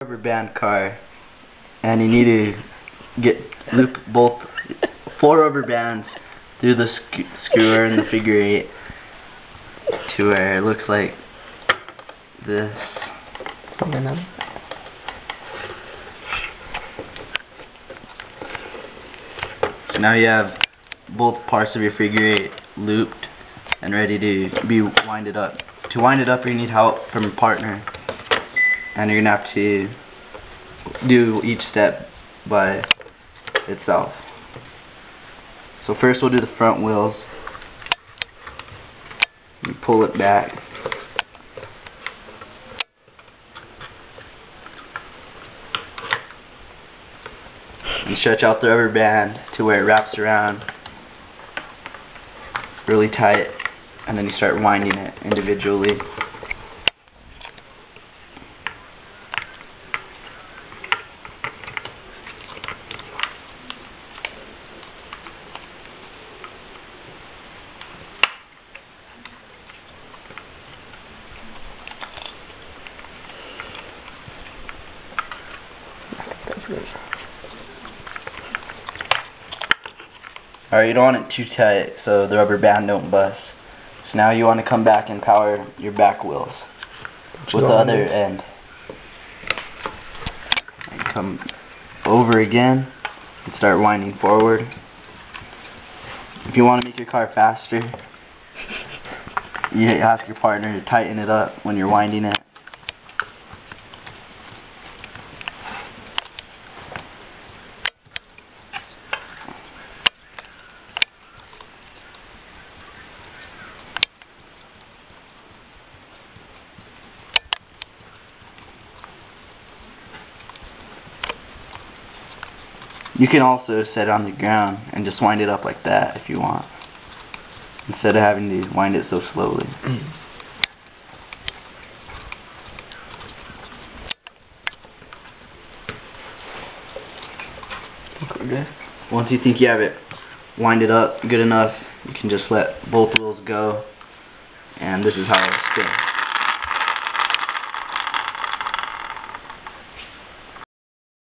rubber band car and you need to get loop both four rubber bands through the sc skewer and the figure eight to where it looks like this. So now you have both parts of your figure eight looped and ready to be winded up. To wind it up you need help from a partner and you're gonna have to do each step by itself. So first we'll do the front wheels. You pull it back. And stretch out the rubber band to where it wraps around really tight and then you start winding it individually. That's good. Alright, you don't want it too tight so the rubber band don't bust. So now you want to come back and power your back wheels with the other end. And come over again and start winding forward. If you want to make your car faster, you ask your partner to tighten it up when you're winding it. You can also set it on the ground and just wind it up like that if you want. Instead of having to wind it so slowly. Okay. Once you think you have it wind it up good enough, you can just let both wheels go. And this is how it spins.